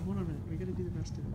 hold on a minute. We gotta do the rest of it.